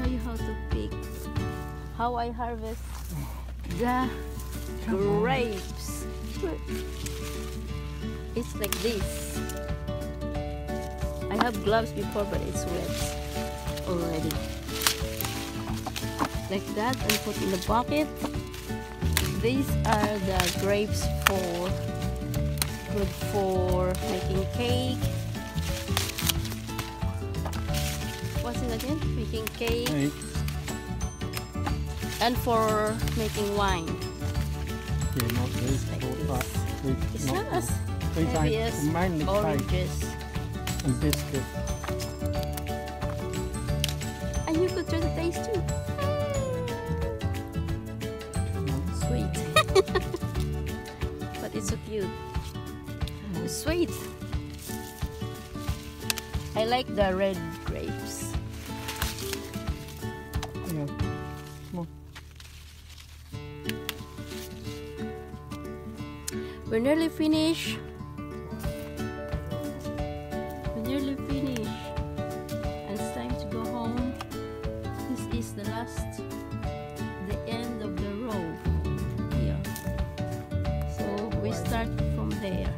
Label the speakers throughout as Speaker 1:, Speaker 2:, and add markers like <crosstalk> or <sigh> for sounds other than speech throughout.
Speaker 1: show you how to pick, how I harvest the grapes. It's like this. I have gloves before, but it's wet already. Like that, and put in the bucket. These are the grapes for good for making cake. It again? Making cake
Speaker 2: Hey,
Speaker 1: and for making wine.
Speaker 2: yeah, not this.
Speaker 1: Like
Speaker 2: but
Speaker 1: this.
Speaker 2: that. We-
Speaker 1: It's not as
Speaker 2: we
Speaker 1: heavy as
Speaker 2: mainly
Speaker 1: oranges.
Speaker 2: and biscuit.
Speaker 1: And you could try the taste too. Sweet. <laughs> but it's so cute. Mm. Sweet. I like the red grapes. We're nearly finished. We're nearly finished. And it's time to go home. This is the last, the end of the row. Here. So we start from there.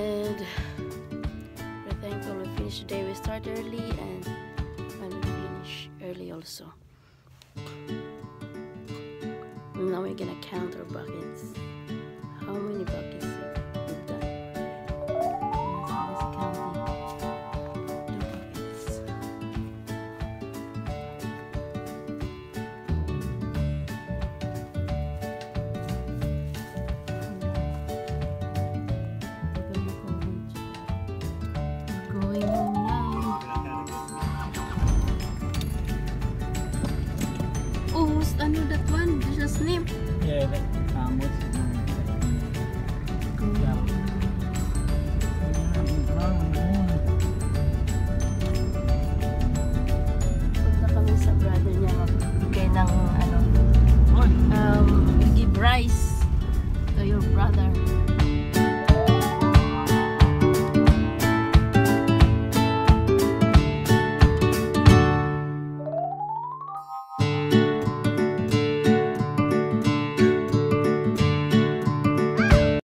Speaker 1: And we're thankful we finished today we start early and we finish early also. Now we're gonna count our buckets. How many buckets ano that one?
Speaker 2: Jesus name?
Speaker 1: Yeah, that's uh, most. Uh, yeah. Yeah.